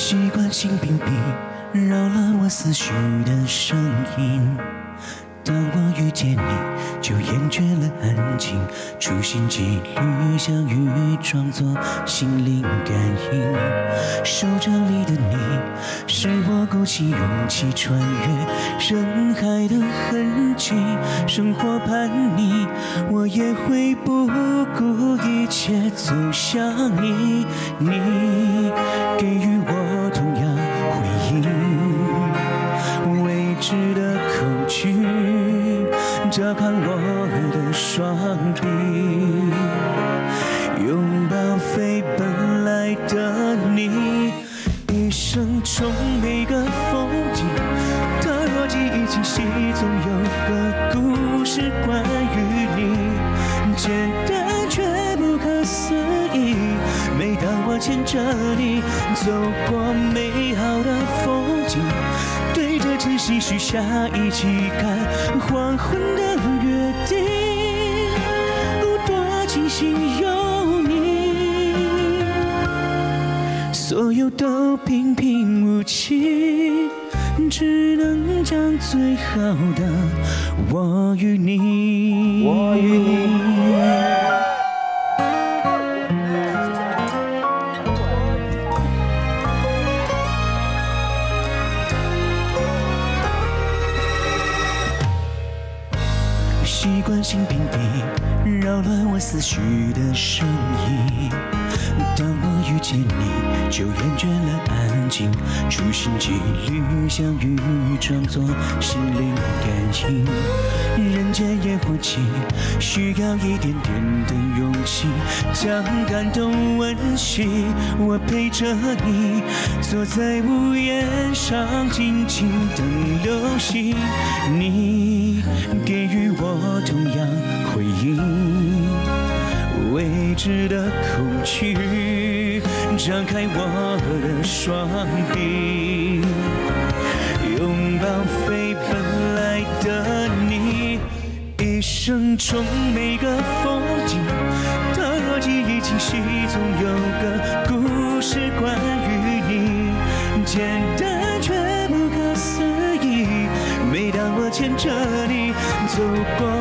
习惯性屏蔽扰乱我思绪的声音。当我遇见你，就厌倦了安静，处心积虑相遇，装作心灵感应。手掌里的你，是我鼓起勇气穿越人海的痕迹。生活叛逆，我也会不顾一切走向你。你给予我同样回应，未知的恐惧。照看我的双臂，拥抱飞奔来的你。一生中每个风景，它若记忆清晰，总有个故事关于你。简单却不可思议，每当我牵着你走过美好的风。晨曦许下一起看黄昏的约定，多庆幸有你，所有都平平无奇，只能将最好的。我与你。关心屏蔽扰乱我思绪的声音。当我遇见你，就厌倦了安静，处心积虑相遇，装作心灵感应。人间烟火气，需要一点点的勇气，将感动温习。我陪着你，坐在屋檐上，静静等流星。你给予我同样未知的恐惧，张开我的双臂，拥抱飞奔来的你。一生中每个风景，它若记忆清晰，总有个故事关于你。简单却不可思议，每当我牵着你走过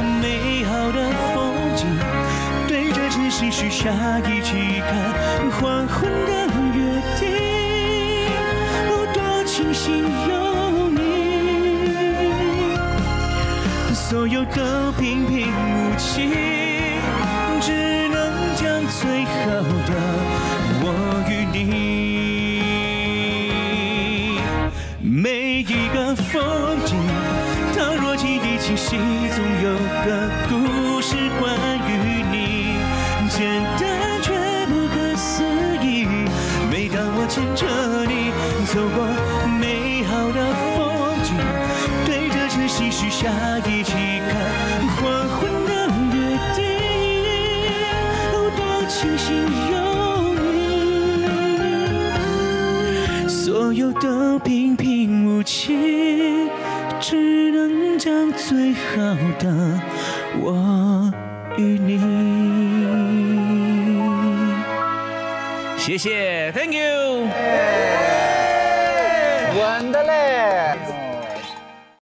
对着晨曦许下一起看黄昏的约定，我多庆幸有你，所有都平平无奇，只能将最好的我与你。每一个风景，它若记忆清晰，总有个故事关于你。简单却不可思议，每当我牵着你走过美好的风景，对着晨曦许下一起看黄昏的约定，多庆幸有你，所有都平平无奇，只能将最好的我与你。谢谢，Thank you。